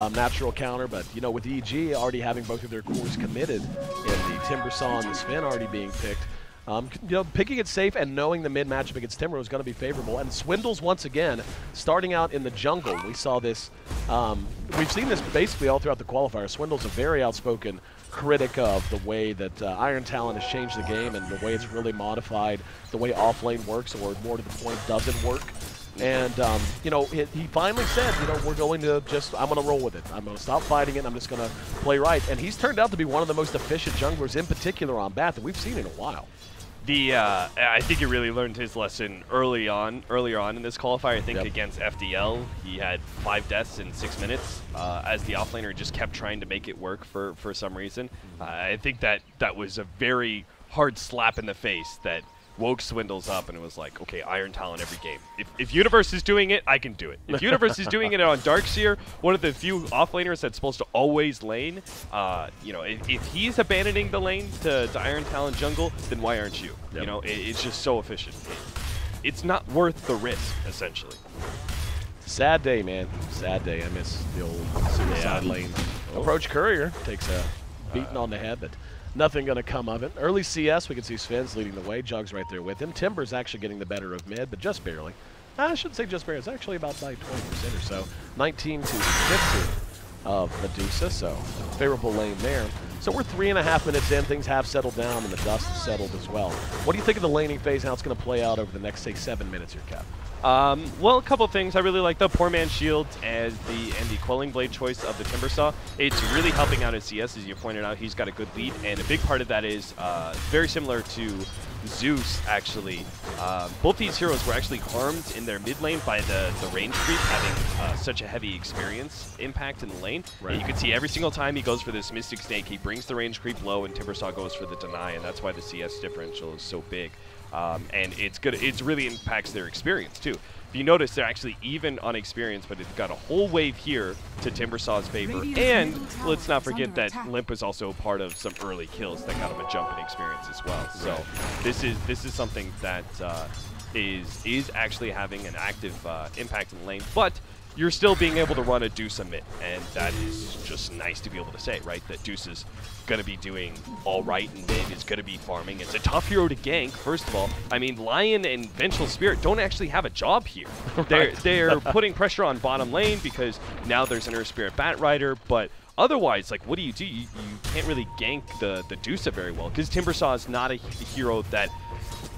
um, natural counter, but you know with EG already having both of their cores committed and the Timber Saw and the Sven already being picked, um, you know picking it safe and knowing the mid matchup against Timber was going to be favorable. And Swindles once again starting out in the jungle. We saw this. Um, we've seen this basically all throughout the qualifier. Swindle's a very outspoken critic of the way that uh, Iron Talon has changed the game and the way it's really modified the way offlane works, or more to the point, doesn't work. And, um, you know, he, he finally said, you know, we're going to just, I'm going to roll with it. I'm going to stop fighting it. I'm just going to play right. And he's turned out to be one of the most efficient junglers, in particular on Bat, that we've seen in a while. The uh, I think he really learned his lesson early on, earlier on in this qualifier. I think Yep. against FDL, he had five deaths in six minutes. Uh, as the offlaner, just kept trying to make it work for for some reason. Uh, I think that that was a very hard slap in the face that woke Swindles up and it was like, okay, Iron Talon every game. If, if Universe is doing it, I can do it. If Universe is doing it on Darkseer, one of the few offlaners that's supposed to always lane, uh, you know, if, if he's abandoning the lane to, to Iron Talon jungle, then why aren't you? Yep. You know, it, it's just so efficient. It- it's not worth the risk, essentially. Sad day, man. Sad day. I miss the old suicide Yeah. lane. Approach Courier takes a beating on the head, but nothing going to come of it. Early CS, we can see Sven's leading the way. Jug's right there with him. Timber's actually getting the better of mid, but just barely. I shouldn't say just barely. It's actually about like 20% or so. 19 to 15 of Medusa, so favorable lane there. So we're three and a half minutes in. Things have settled down, and the dust has settled as well. What do you think of the laning phase, how it's going to play out over the next, say, seven minutes here, Cap? Um, well, a couple things. I really like the Poor Man Shield as the and the Quelling Blade choice of the Timbersaw. It's really helping out his CS, as you pointed out. He's got a good lead, and a big part of that is uh, very similar to Zeus, actually. Uh, both these heroes were actually harmed in their mid lane by the, the range creep having uh, such a heavy experience impact in the lane. Right. And you can see every single time he goes for this Mystic Snake, he brings the range creep low, and Timbersaw goes for the deny, and that's why the CS differential is so big. Um, and it's good. It really impacts their experience too. If you notice, they're actually even on experience, but they've got a whole wave here to Timbersaw's favor. Radiant's And let's not forget that attack. Limp was also part of some early kills that got him a jump in experience as well. So this is this is something that uh, is is actually having an active uh, impact in the lane, but you're still being able to run a Deuce mid, and that is just nice to be able to say, right? That Deuce is going to be doing all right and mid, is going to be farming. It's a tough hero to gank, first of all. I mean, Lion and Vengeful Spirit don't actually have a job here. They're, they're putting pressure on bottom lane because now there's an Earth Spirit Bat Rider, but otherwise, like, what do you do? You, you can't really gank the, the Deuce very well because Timbersaw is not a he- hero that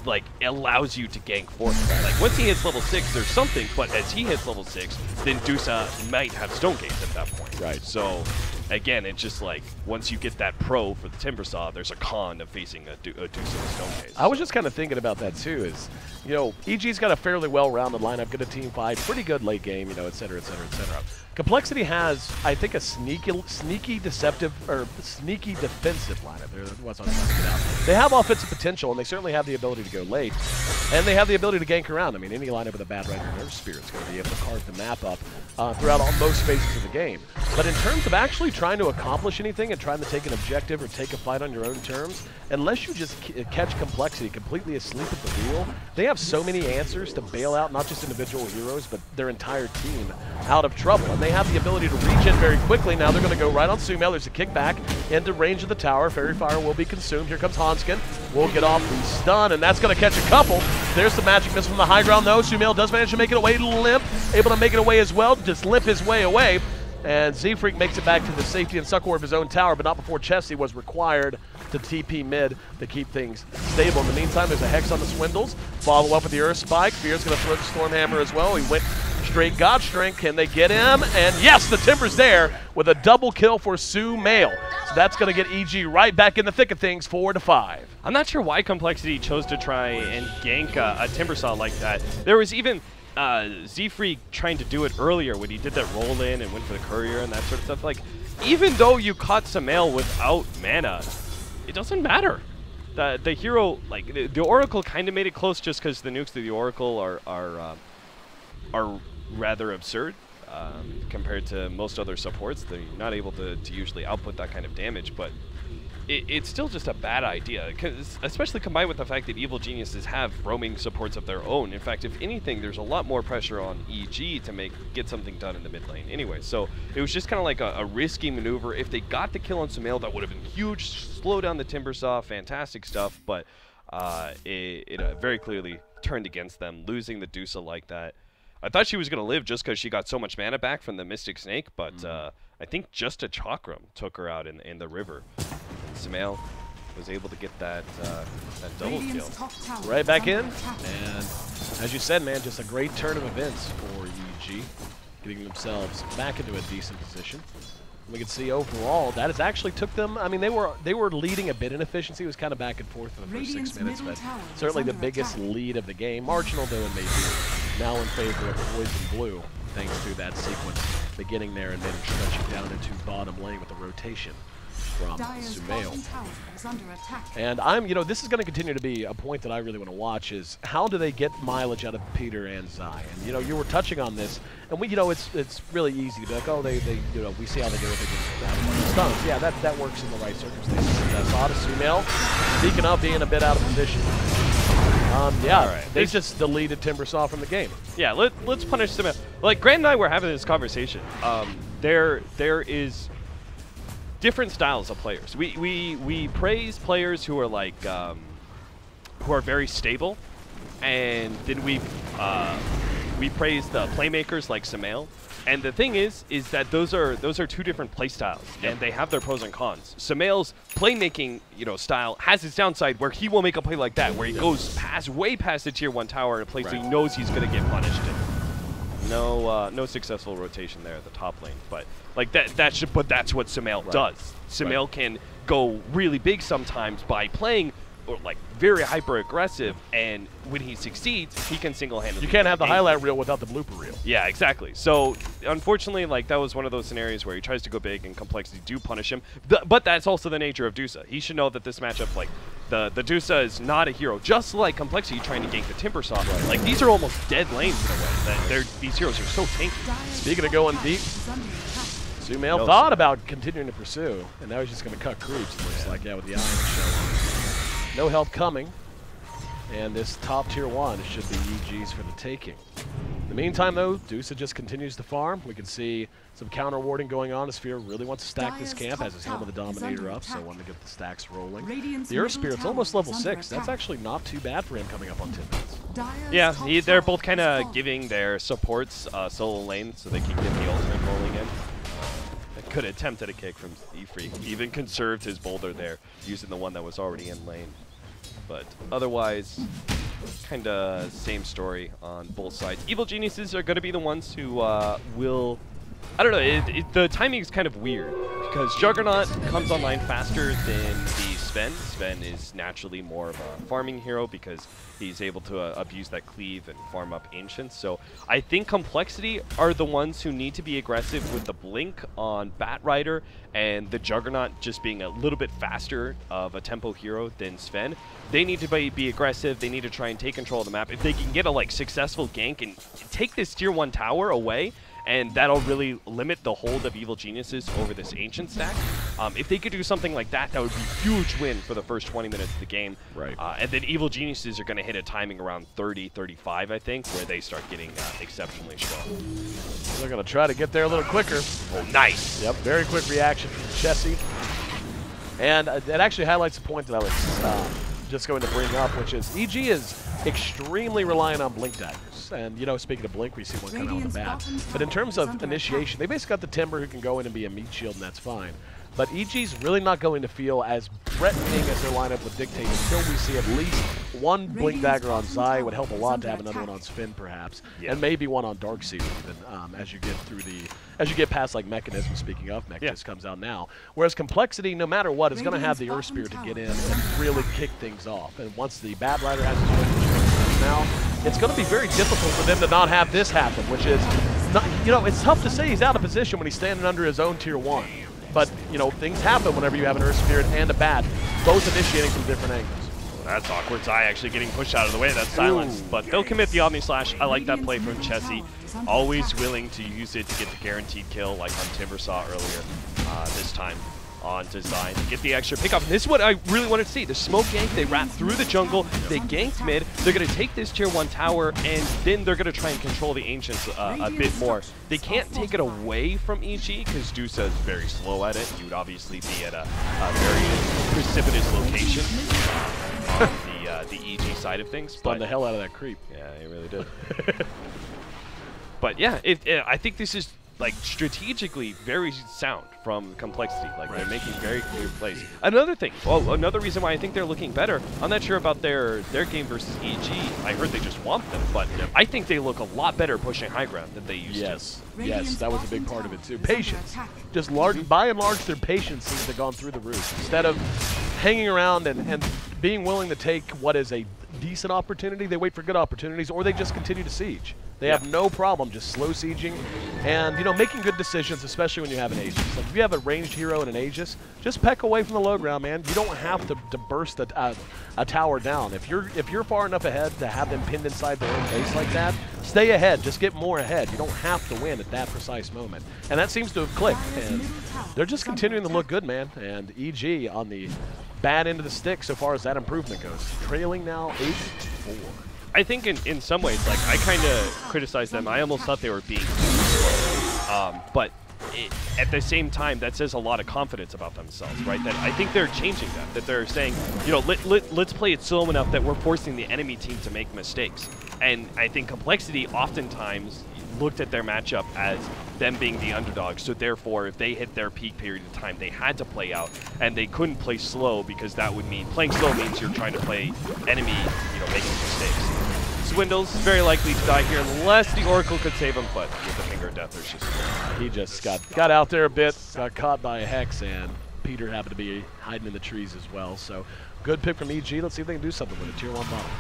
like allows you to gank forward. Like once he hits level six, there's something, but as he hits level six, then Dusa might have Stone Gaze at that point. Right. So again, it's just like once you get that pro for the timber saw, there's a con of facing a, du- a Dusa with Stone Gaze. I was just kind of thinking about that too. Is you know, EG's got a fairly well-rounded lineup, good at team fight, pretty good late game, you know, et cetera, et cetera, et cetera. Complexity has, I think, a sneaky, sneaky, deceptive or sneaky defensive lineup. They have offensive potential, and they certainly have the ability to go late, and they have the ability to gank around. I mean, any lineup with a Batrider or spirit is going to be able to carve the map up uh, throughout all, most phases of the game. But in terms of actually trying to accomplish anything and trying to take an objective or take a fight on your own terms, unless you just catch complexity completely asleep at the wheel, they have so many answers to bail out not just individual heroes, but their entire team out of trouble. And they have the ability to regen very quickly. Now they're going to go right on Sumail. There's a kickback into range of the tower. Faerie Fire will be consumed. Here comes Handsken. We'll get off the stun, and that's going to catch a couple. There's the magic missile from the high ground, though. Sumail does manage to make it away Limp. Able to make it away as well. Just limp his way away. And Zfreek makes it back to the safety and succor of his own tower, but not before Chessie was required to TP mid to keep things stable. In the meantime, there's a Hex on the Swindles. Follow up with the Earth Spike. Fear's going to throw the Stormhammer as well. He went straight God Strength. Can they get him? And yes, the Timber's there with a double kill for Sumail. So that's going to get EG right back in the thick of things, four to five. I'm not sure why Complexity chose to try and gank uh, a Timbersaw like that. There was even uh, Zfreek trying to do it earlier when he did that roll in and went for the courier and that sort of stuff. Like, even though you caught Sumail without mana, it doesn't matter. The, the hero, like, the, the Oracle kind of made it close just because the nukes to the Oracle are, are, uh, are rather absurd. Um, compared to most other supports, they're not able to, to usually output that kind of damage, but it, it's still just a bad idea, because especially combined with the fact that Evil Geniuses have roaming supports of their own. In fact, if anything, there's a lot more pressure on EG to make get something done in the mid lane. Anyway, so it was just kind of like a, a risky maneuver. If they got the kill on Sumail, that would have been huge. Slow down the Timbersaw, fantastic stuff, but uh, it, it uh, very clearly turned against them, losing the Dusa like that. I thought she was going to live just because she got so much mana back from the Mystic Snake, but Mm-hmm. uh, I think just a Chakram took her out in, in the river. Sumail was able to get that uh, that double kill. Radiant's top Right back in. And as you said, man, just a great turn of events for EG, getting themselves back into a decent position. We can see overall that has actually took them. I mean, they were they were leading a bit in efficiency. It was kind of back and forth for the first Radiant's six minutes, but certainly the biggest attack. lead of the game, marginal though it may be, now in favor of Poison Blue, thanks to that sequence beginning there and then stretching down into bottom lane with the rotation from Sumail. bottom tower is under attack. And I'm, you know, this is going to continue to be a point that I really want to watch is how do they get mileage out of Peter and Zai? And you know, you were touching on this, and we, you know, it's it's really easy to be like, oh, they, they you know, we see how they do it. They get out of stunts. Yeah, that that works in the right circumstances. And I saw Sumail, speaking of being a bit out of position. Um, yeah, All right. they This- just deleted Timbersaw from the game. Yeah, let, let's punish Sumail. Like Grant and I were having this conversation. Um, there there is different styles of players. We we we praise players who are like um, who are very stable, and then we uh, we praise the playmakers like Sumail. And the thing is, is that those are those are two different play styles, and they have their pros and cons. Sumail's playmaking, you know, style has its downside, where he will make a play like that, where he goes past, way past the tier one tower in a place Right. he knows he's going to get punished in. No, uh, no successful rotation there at the top lane, but like that, that should, but that's what Sumail Right. does. Sumail can go really big sometimes by playing or like very hyper aggressive, and when he succeeds, he can single-handedly. You can't have the game. highlight reel without the blooper reel. Yeah, exactly. So unfortunately, like that was one of those scenarios where he tries to go big and complexity do punish him. Th- but that's also the nature of Dusa. He should know that this matchup, like the the Dusa is not a hero. Just like complexity trying to gank the Timber Timbersaw. Like these are almost dead lanes in a way. That these heroes are so tanky. Speaking of going deep, is under. Sumail No thought Sumail. about continuing to pursue, and now he's just going to cut creeps. It looks like, yeah, with the iron showing. No help coming, and this top tier one should be EG's for the taking. In the meantime, though, Dusa just continues to farm. We can see some counter warding going on. The Sphere really wants to stack this camp, top has his Helm of the Dominator under up, so attack. wanting to get the stacks rolling. Radiant's The Earth Spirit's almost level is under 6. That's actually not too bad for him coming up on 10 minutes. Dire's Yeah, he, they're both kind of giving their supports uh, solo lane so they can get the ultimate rolling in. Could have attempted a kick from Ifri. Even conserved his boulder there, using the one that was already in lane. But otherwise, kind of same story on both sides. Evil Geniuses are going to be the ones who uh, will... I don't know, it, it, the timing is kind of weird because Juggernaut comes online faster than the Sven. Sven is naturally more of a farming hero because he's able to uh, abuse that cleave and farm up ancients. So I think Complexity are the ones who need to be aggressive with the blink on Batrider and the Juggernaut just being a little bit faster of a tempo hero than Sven. They need to be, be aggressive. They need to try and take control of the map. If they can get a like successful gank and take this tier one tower away, and that'll really limit the hold of Evil Geniuses over this Ancient stack. Um, if they could do something like that, that would be a huge win for the first 20 minutes of the game. Right. Uh, and then Evil Geniuses are going to hit a timing around 30, 35, I think, where they start getting uh, exceptionally strong. They're going to try to get there a little quicker. Oh, nice! Yep, very quick reaction from Chessie. And uh, it actually highlights a point that I was uh, just going to bring up, which is EG is extremely reliant on Blink daggers. And, you know, speaking of Blink, we see one coming out of the bat. Radiant's bottom But in terms of initiation, they basically got the Timber who can go in and be a meat shield, and that's fine. But EG's really not going to feel as threatening as their lineup would dictate until we see at least one Blink Radiant's Dagger on Zai. It would help a lot to have another one on Sven, perhaps. Yeah. And maybe one on Darkseer even, um, as you get through the, as you get past like Mekansm, speaking of, Mech Yeah. just comes out now. Whereas Complexity, no matter what, is going to have the Earth Radiant's Spear to get in and really kick things off. And once the Batrider has his way now, it's going to be very difficult for them to not have this happen, which is, not, you know, it's tough to say he's out of position when he's standing under his own tier one. But, you know, things happen whenever you have an Earth Spirit and a Bat, both initiating from different angles. That's awkward. Zai actually getting pushed out of the way. That's silence. But they'll commit the Omni Slash. I like that play from Chessie. Always willing to use it to get the guaranteed kill, like on Timbersaw earlier. Uh, this time, on design to get the extra pickup. And this is what I really wanted to see. The smoke gank, they wrap through the jungle, they ganked mid, they're going to take this tier 1 tower, and then they're going to try and control the Ancients uh, a bit more. They can't take it away from EG, because Dusa is very slow at it. You would obviously be at a, a very precipitous location on the, uh, the EG side of things. Spun But the hell out of that creep. yeah, he really did. but yeah, it, it- I think this is like strategically very sound from complexity. Like they're making very clear plays. Another thing, well, another reason why I think they're looking better. I'm not sure about their their game versus EG. I heard they just want them, but I think they look a lot better pushing high ground than they used Yes, to. yes, that was a big part of it too. Patience, just large, by and large, their patience seems to have gone through the roof. Instead of hanging around and, and being willing to take what is a decent opportunity, they wait for good opportunities, or they just continue to siege. They have no problem just slow sieging, and you know making good decisions, especially when you have an Aegis. Like if you have a ranged hero and an Aegis, just peck away from the low ground, man. You don't have to, to burst a, a, a tower down. If you're if you're far enough ahead to have them pinned inside their own base like that, stay ahead. Just get more ahead. You don't have to win at that precise moment, and that seems to have clicked. And they're just continuing to look good, man. And EG on the bad end of the stick so far as that improvement goes, trailing now eight four. I think in, in some ways, like I kind of criticized them. I almost thought they were being. Um, but it, at the same time, that says a lot of confidence about themselves, right? That I think they're changing that. That they're saying, you know, let, let, let's play it slow enough that we're forcing the enemy team to make mistakes. And I think complexity oftentimes looked at their matchup as them being the underdog. So therefore, if they hit their peak period of time, they had to play out, and they couldn't play slow because that would mean playing slow means you're trying to play enemy, you know, making mistakes. Swindles very likely to die here unless the Oracle could save him, but with the finger of death, there's just He just got got out there a bit, got caught by a hex, and Peter happened to be hiding in the trees as well. So good pick from EG. Let's see if they can do something with it. Tier one bottom.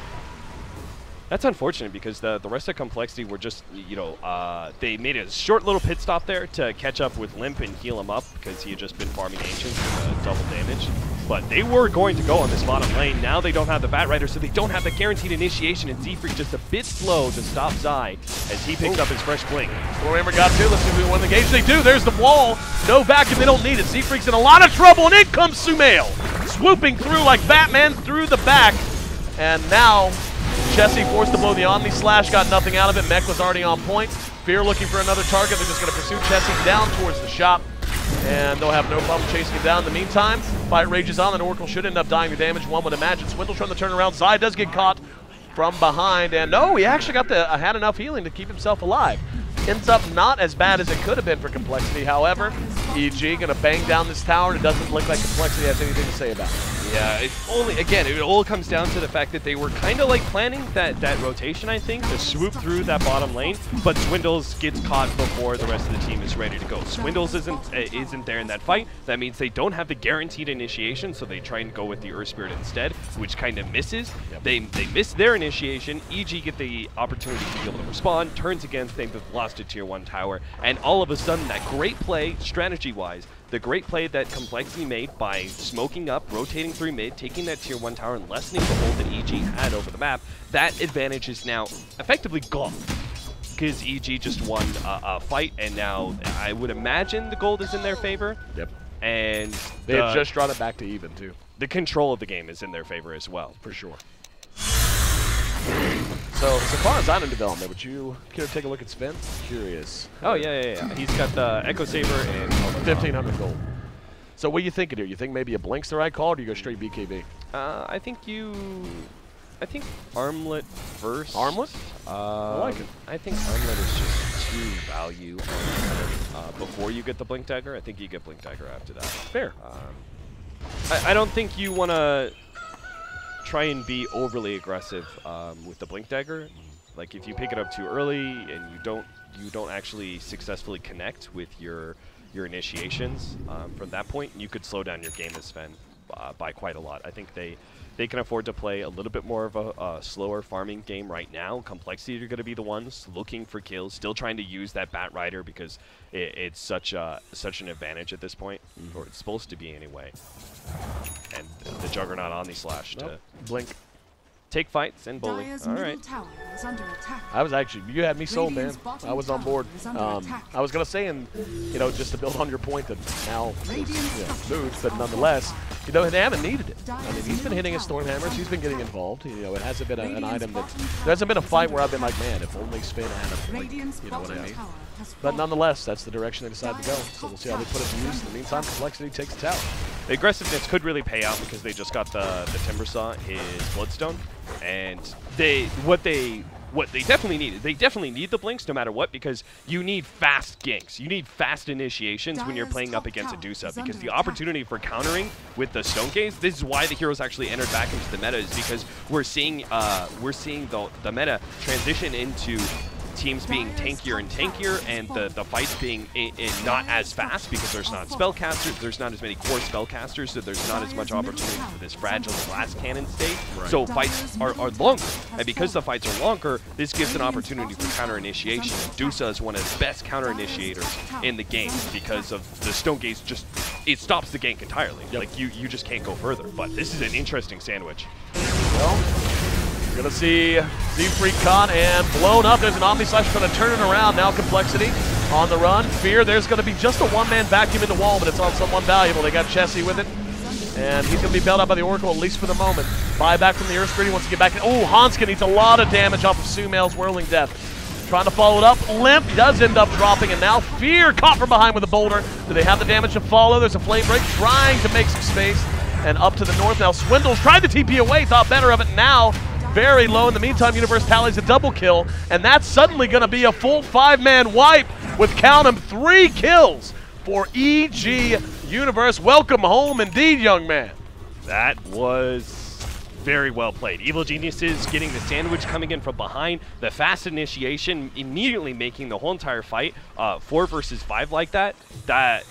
That's unfortunate because the the rest of complexity were just you know uh, they made a short little pit stop there to catch up with Limp and heal him up because he had just been farming ancients with uh, double damage. But they were going to go on this bottom lane. Now they don't have the Bat Rider, so they don't have the guaranteed initiation. And Zfreek just a bit slow to stop Zai as he picks up his fresh blink. Warhammer got two. Let's see if we win the game. They do. There's the wall. No vacuum. They don't need it. Zfreek's in a lot of trouble, and in comes Sumail. Swooping through like Batman through the back. And now, Chessie forced to blow the Omni Slash. Got nothing out of it. Mech was already on point. Fear looking for another target. They're just going to pursue Chessie down towards the shop. And they'll have no problem chasing him down. In the meantime, fight rages on, and Oracle should end up dying to damage. One would imagine. Swindle trying to turn around. Zai does get caught from behind, and no, he actually got the uh, had enough healing to keep himself alive. Ends up not as bad as it could have been for Complexity. However, EG gonna bang down this tower, and it doesn't look like Complexity has anything to say about it. Yeah, it only again, it all comes down to the fact that they were kind of like planning that that rotation, I think, to swoop through that bottom lane. But Swindles gets caught before the rest of the team is ready to go. Swindles isn't uh, isn't there in that fight. That means they don't have the guaranteed initiation, so they try and go with the Earth Spirit instead, which kind of misses. They they miss their initiation. EG get the opportunity to be able to respond. Turns against them, they've lost a tier one tower, and all of a sudden that great play strategy-wise the great play that Complexity made by smoking up, rotating through mid, taking that tier 1 tower, and lessening the hold that EG had over the map, that advantage is now effectively gone. Because EG just won a, a fight, and now I would imagine the gold is in their favor, Yep. and They the, had just brought it back to even too, the control of the game is in their favor as well. for sure. So, so far as in development, would you care to take a look at Sven? Curious. Oh, yeah, yeah, yeah. He's got the Echo Saber and... 1500 gold. So what are you thinking here? You think maybe a Blink's the right call, or do you go straight BKB? Uh, I think you... I think Armlet first. Armlet? Uh, like it. I think Armlet is just too value on uh, before you get the Blink Dagger. I think you get Blink Dagger after that. Fair. Um, I, I don't think you want to try and be overly aggressive um, with the Blink Dagger. Like if you pick it up too early and you don't you don't actually successfully connect with your your initiations um, from that point, you could slow down your game as Sven uh, by quite a lot. I think they they can afford to play a little bit more of a, a slower farming game right now. Complexity are going to be the ones looking for kills, still trying to use that Bat Rider because it, it's such a, such an advantage at this point, mm-hmm. or it's supposed to be anyway. And the Juggernaut on the Slash to Blink. Take fights and bully. Dire's All right. tower is under attack. I was actually, you had me sold, man. I was on board. Um. I was going to say, and you know, just to build on your point that now it's Radiant you know, but nonetheless, you know, they haven't needed it. I mean, he's been hitting his tower Stormhammers. He's been getting involved. You know, it hasn't been a, an item that there hasn't been a fight where I've been like, man, if only Sven had a point. You know what I mean? But nonetheless, that's the direction they decided to go. So we'll see how they put it to use. In the meantime, Complexity takes the tower. The aggressiveness could really pay out because they just got the the timber saw his bloodstone, and they what they what they definitely need they definitely need the blinks no matter what because you need fast ganks. You need fast initiations when you're playing up against a Dusa because the opportunity for countering with the stone gaze this is why the heroes actually entered back into the meta is because we're seeing uh we're seeing the the meta transition into teams being tankier and tankier and the, the fights being i i not as fast because there's not spellcasters, there's not as many core spellcasters, so there's not as much opportunity for this fragile glass cannon state. So fights are, are longer. And because the fights are longer, this gives an opportunity for counter initiation. And Dusa is one of the best counter initiators in the game because of the Stone Gaze just it stops the gank entirely. Like you you just can't go further. But this is an interesting sandwich. Well, you're going to see Zfreek caught and blown up. There's an Omni Slash trying to turn it around. Now Complexity on the run. Fear, there's going to be just a one-man vacuum in the wall, but it's on someone valuable. They got Chessie with it. And he's going to be bailed out by the Oracle, at least for the moment. Buy back from the Earth Spirit. He wants to get back. In. Oh, Handsken needs a lot of damage off of Sumail's Whirling Death. Trying to follow it up. Limp does end up dropping, and now Fear caught from behind with a boulder. Do they have the damage to follow? There's a Flame Break trying to make some space. And up to the north now. Swindles tried to TP away, thought better of it. Now, very low. In the meantime, Universe tallies a double kill, and that's suddenly going to be a full five-man wipe with count 'em three kills for EG Universe. Welcome home, indeed, young man. That was very well played. Evil Geniuses getting the sandwich coming in from behind, the fast initiation immediately making the whole entire fight uh, four versus five like that. That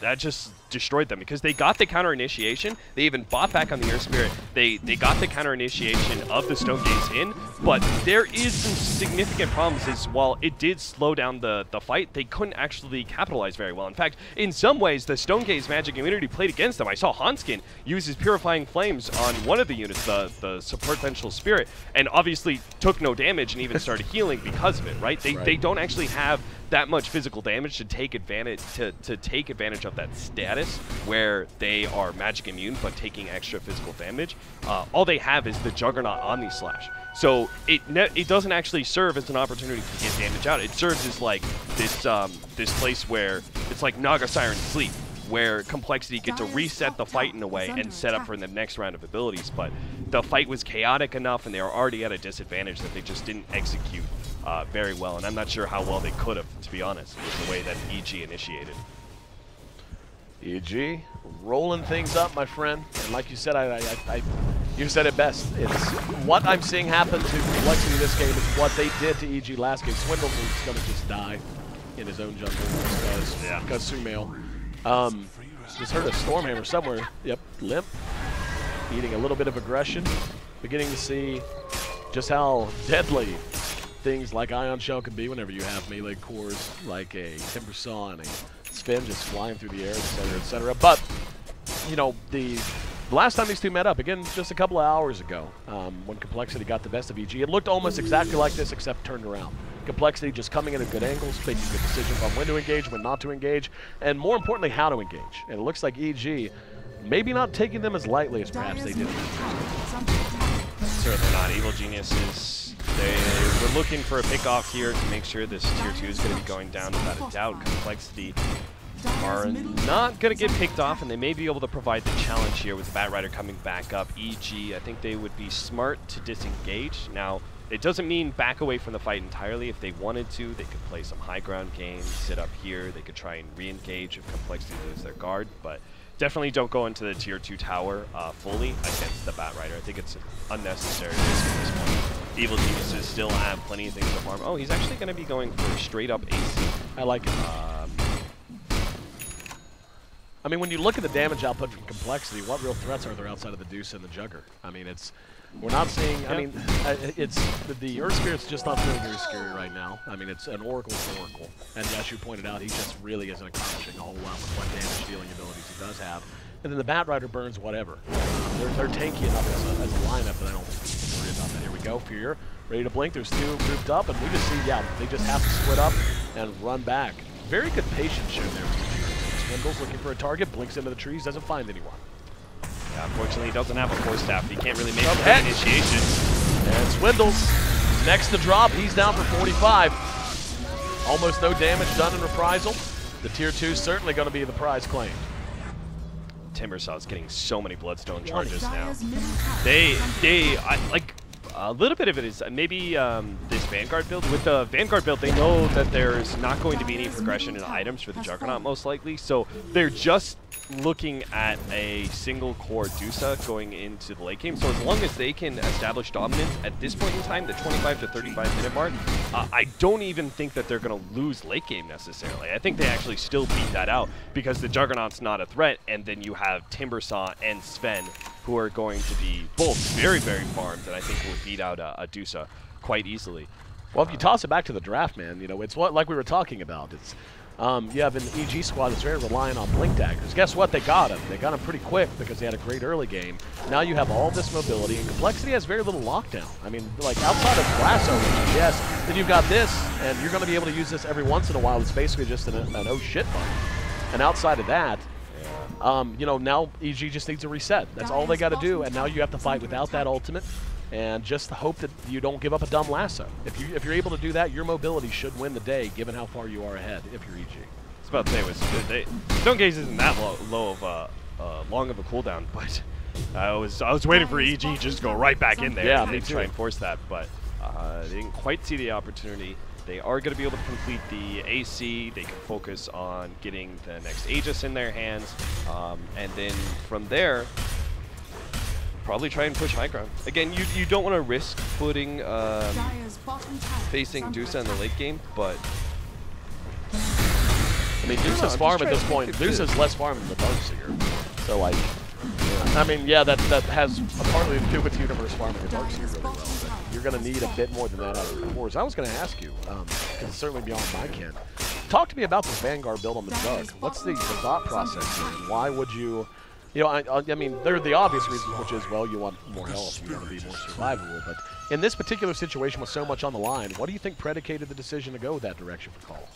that just destroyed them because they got the counter initiation. They even bought back on the Earth Spirit. They they got the counter initiation of the Stone Gaze in, but there is some significant problems. Is while it did slow down the the fight, they couldn't actually capitalize very well. In fact, in some ways, the Stone Gaze magic immunity played against them. I saw Handsken use his purifying flames on one of the units, the the support vengeful spirit, and obviously took no damage and even started healing because of it. Right? They Right. they don't actually have that much physical damage to take advantage to, to take advantage of that status where they are magic immune but taking extra physical damage. Uh, all they have is the Juggernaut Omni Slash. So it it doesn't actually serve as an opportunity to get damage out. It serves as like this um, this place where it's like Naga Siren Sleep, where complexity get to reset the fight in a way and set up for the next round of abilities. But the fight was chaotic enough, and they were already at a disadvantage that they just didn't execute uh, very well. And I'm not sure how well they could have, to be honest, with the way that EG initiated. EG, rolling things up, my friend. And like you said, I, I, I, you said it best. It's what I'm seeing happen to Complexity this game is what they did to EG last game. Swindles is going to just die in his own jungle because, Yeah. Sumail. Um, just heard a Stormhammer somewhere. Yep, Limp. Eating a little bit of aggression. Beginning to see just how deadly things like Ion Shell can be whenever you have melee cores like a Timber Saw and a Sven just flying through the air, etc., etc. But, you know, the the last time these two met up, again, just a couple of hours ago, um, when Complexity got the best of EG, it looked almost exactly like this, except turned around. Complexity just coming in at good angles, making good decisions on when to engage, when not to engage, and more importantly, how to engage. And it looks like EG maybe not taking them as lightly as perhaps they Dire's did. middle tower is. Certainly not. Evil Geniuses, they were looking for a pick off here to make sure this tier 2 is going to be going down without a doubt. Complexity are not going to get picked off, and they may be able to provide the challenge here with the Bat Rider coming back up. EG, I think they would be smart to disengage. Now, it doesn't mean back away from the fight entirely. If they wanted to, they could play some high ground games, sit up here. They could try and re-engage if Complexity lose their guard, but definitely don't go into the tier 2 tower uh, fully against the Bat Rider. I think it's unnecessary at this point. Evil Geniuses still have plenty of things to farm. Oh, he's actually going to be going for straight up AC. I like it. Um, I mean, when you look at the damage output from Complexity, what real threats are there outside of the Deuce and the Jugger? I mean, it's we're not seeing. I mean, it's the, the Earth Spirit's just not feeling very scary right now. I mean, it's an Oracle's an Oracle, and as you pointed out, he just really isn't accomplishing a whole lot with what damage dealing abilities he does have. And then the Bat Rider burns whatever. They're, they're tanky enough as a, as a lineup that I don't think we can that. Here we go. Fear ready to blink. There's two grouped up, and we just see, yeah, they just have to split up and run back. Very good patience shown there. Swindles looking for a target, blinks into the trees, doesn't find anyone. Yeah, unfortunately, he doesn't have a force staff. He can't really make From a Hex. initiation. And Swindles next to drop. He's down for 45. Almost no damage done in reprisal. The tier two is certainly going to be the prize claim. Timbersaw's getting so many bloodstone charges now. Dire's middle tower They, they, I, like, a little bit of it is uh, maybe um, this Vanguard build. With the Vanguard build, they know that there's not going to be any progression in items for the Juggernaut, most likely. So they're just looking at a single core Dusa going into the late game. So as long as they can establish dominance at this point in time, the 25 to 35 minute mark, uh, I don't even think that they're going to lose late game necessarily. I think they actually still beat that out because the Juggernaut's not a threat, and then you have Timbersaw and Sven who are going to be both very, very farmed, and I think will beat out a, a Dusa quite easily. Well, if you toss it back to the draft, man, you know, it's what like we were talking about. It's um, you have an EG squad that's very reliant on blink daggers. Guess what? They got him. They got him pretty quick because they had a great early game. Now you have all this mobility, and complexity has very little lockdown. I mean, like outside of lasso, yes, then you've got this, and you're going to be able to use this every once in a while. It's basically just an, an oh shit button. And outside of that, um, you know, now EG just needs a reset. That's all they got to do, and now you have to fight without that ultimate, and just hope that you don't give up a dumb lasso. If you if you're able to do that, your mobility should win the day, given how far you are ahead. If you're EG. I was about to say was they, Stone Gaze isn't that low, low of a uh, long of a cooldown, but I was I was waiting for EG just to go right back in there Yeah, me try and force that, but uh, they didn't quite see the opportunity. They are going to be able to complete the AC. They can focus on getting the next Aegis in their hands, um, and then from there, probably try and push high ground. Again, you you don't want to risk putting um, Dire's bottom tower facing is under Dusa in the late game, but I mean, know, Deuce's farm at this point. think if Deuce is less farm than the Darkseer. So like, I mean, yeah, that that has a partly to do with universe farming the Darkseer really well. But you're going to need a bit more than that out of the cores. I was going to ask you, because it's certainly beyond my ken. Talk to me about this Vanguard build on the Dark. What's the, the thought process Why would you? You know, I, I mean, there are the obvious reasons, which is, well, you want more health, you want to be more survivable. But in this particular situation with so much on the line, what do you think predicated the decision to go that direction for Call?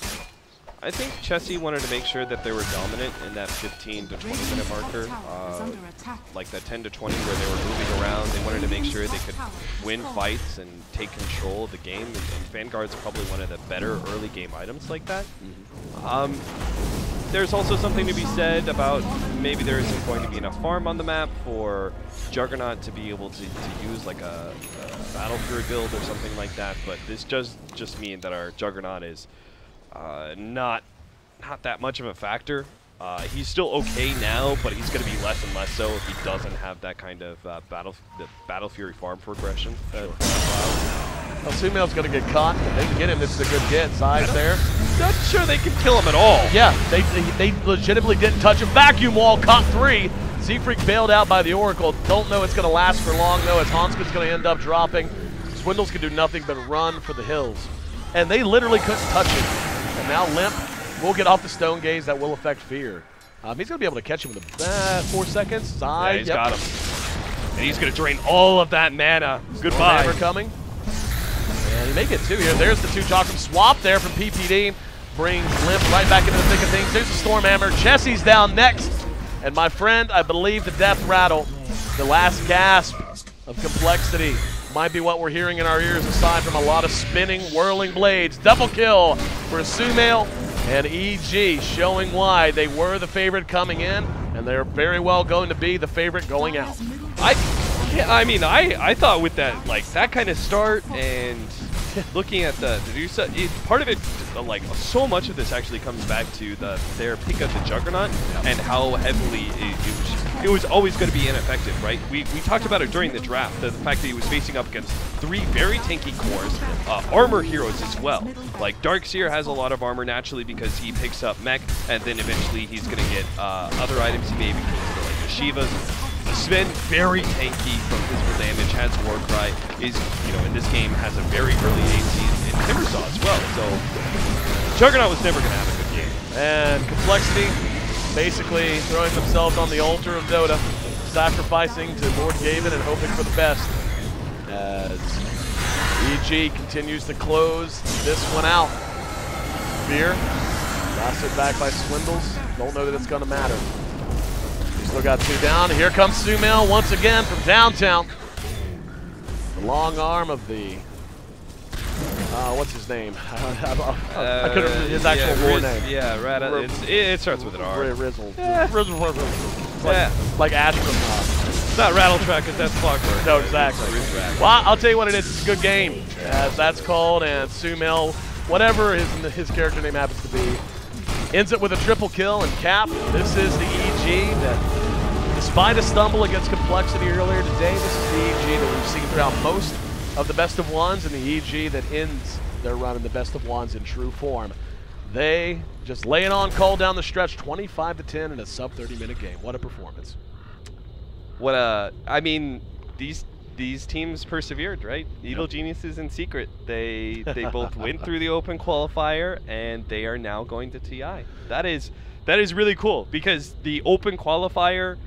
I think Chessie wanted to make sure that they were dominant in that 15 to 20 minute marker. top tower is Uh, like that 10 to 20 where they were moving around. They wanted to make sure they could win fights and take control of the game. And, and Vanguard's probably one of the better early game items like that. Um, there's also something to be said about maybe there isn't going to be enough farm on the map for Juggernaut to be able to, to use like a, a Battle Fury build or something like that. But this does just mean that our Juggernaut is uh, not not that much of a factor. Uh, he's still okay now, but he's going to be less and less so if he doesn't have that kind of uh, battle the Battle Fury farm progression. that- Well, Sumail's going to get caught. If they can get him, this is a good get. Size there. Not sure they can kill him at all. Yeah, they, they, they legitimately didn't touch him. Vacuum wall caught three. Zfreek bailed out by the Oracle. Don't know it's going to last for long, though, as Handsken's going to end up dropping. Swindles can do nothing but run for the hills. And they literally couldn't touch him. And now Limp will get off the Stone Gaze. That will affect Fear. Um, he's going to be able to catch him in a, uh, four seconds. Yeah, Side. he's yep. got him. And he's going to drain all of that mana. Goodbye. Hammer coming. And he may get two here. There's the two Jokum swap there from PPD. Brings Limp right back into the thick of things. There's the Storm Hammer. Chessie's down next. And my friend, I believe the Death Rattle, the last gasp of complexity, might be what we're hearing in our ears aside from a lot of spinning, whirling blades. Double kill for Sumail and EG, showing why they were the favorite coming in, and they're very well going to be the favorite going out. I, yeah, I mean, I, I thought with that, like, that kind of start and looking at the, the it, part of it, uh, like, so much of this actually comes back to the their pick of the Juggernaut and how heavily it, it was, it was always going to be ineffective, right? We, we talked about it during the draft, the, the fact that he was facing up against three very tanky cores, uh, armor heroes as well. Like, Darkseer has a lot of armor naturally because he picks up mech, and then eventually he's going to get uh, other items he may be consider like the Shivas, Sven, very tanky from physical damage, has Warcry, is, you know, in this game has a very early AC in, Timbersaw as well. So Juggernaut was never going to have a good game. And Complexity basically throwing themselves on the altar of Dota, sacrificing to Lord Gaben and hoping for the best. as EG continues to close this one out. Fear, it back by Swindles. Don't know that it's going to matter. Still got two down. Here comes Sumail once again from downtown. The long arm of the uh, what's his name? I couldn't remember his actual Uh, yeah, war Riz- name. Yeah, right. Ri- it's, it, it starts with an R. Ri- Rizzle. Yeah. Rizzle. Rizzle. Like, Yeah. like Ash from. Uh, It's not Rattletrap, it's that's Clockwerk. no, exactly. Well, I'll tell you what it is. It's a good game, as that's called, and Sumail, whatever his his character name happens to be, ends it with a triple kill and cap. This is the EG that, despite a stumble against complexity earlier today, this is the EG that we've seen throughout most of the best of ones, and the EG that ends their run in the best of ones in true form. They just lay it on cold down the stretch, 25 to 10 in a sub 30 minute game. What a performance! What uh I mean these these teams persevered, right? Evil Geniuses in Secret. They they both went through the open qualifier and they are now going to TI. That is that is really cool because the open qualifier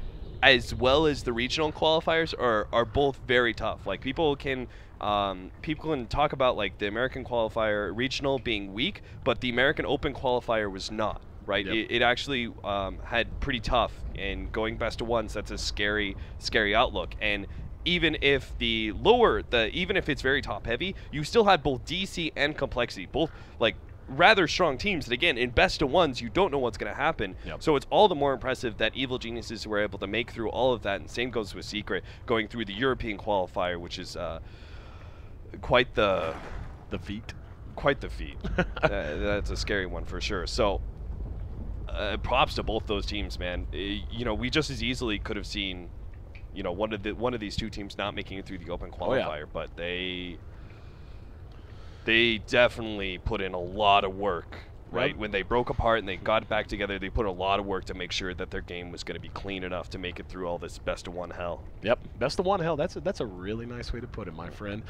as well as the regional qualifiers are are both very tough. Like people can um, people can talk about like the American qualifier regional being weak, but the American Open qualifier was not right? Yep. It, it actually um, had pretty tough, and going best of ones, that's a scary, scary outlook. And even if the lower, the even if it's very top heavy, you still had both DC and complexity, both like rather strong teams. And again, in best of ones, you don't know what's going to happen. Yep. So it's all the more impressive that Evil Geniuses were able to make through all of that. And same goes with Secret, going through the European qualifier, which is uh, quite the The feat. quite the feat. uh, that's a scary one for sure. So, uh, props to both those teams, man. Uh, you know, we just as easily could have seen, you know, one of the one of these two teams not making it through the open Oh, yeah. qualifier, but they they definitely put in a lot of work. Right Yep. when they broke apart and they got back together, they put a lot of work to make sure that their game was going to be clean enough to make it through all this best of one hell. Yep, best of one hell. That's a, that's a really nice way to put it, my friend.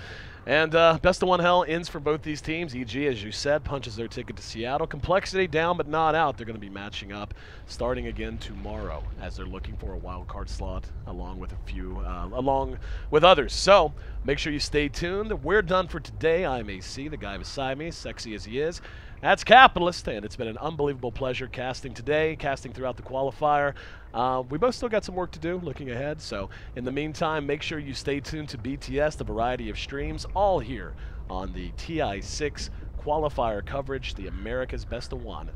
And uh, best of one hell ends for both these teams. EG, as you said, punches their ticket to Seattle. Complexity down but not out. They're going to be matching up starting again tomorrow as they're looking for a wild card slot along with a few, uh, along with others. So make sure you stay tuned. We're done for today. I'm Ayesee, the guy beside me, sexy as he is. That's Capitalist, and it's been an unbelievable pleasure casting today, casting throughout the qualifier. Uh, we both still got some work to do looking ahead, so in the meantime, make sure you stay tuned to BTS, the variety of streams, all here on the TI6 qualifier coverage, the America's Best of One.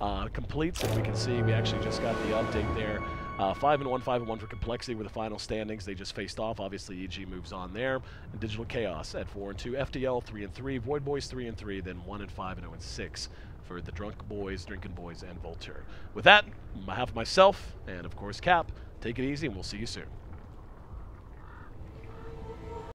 Uh, completes, and we can see we actually just got the update there. Uh, five and one, five and one for complexity with the final standings. They just faced off. Obviously, EG moves on there. And Digital Chaos at four and two. FDL three and three. Void Boys three and three. Then one and five and zero and six for the Drunk Boys, Drinking Boys, and Vultur. With that, on behalf of myself and of course Cap, take it easy, and we'll see you soon.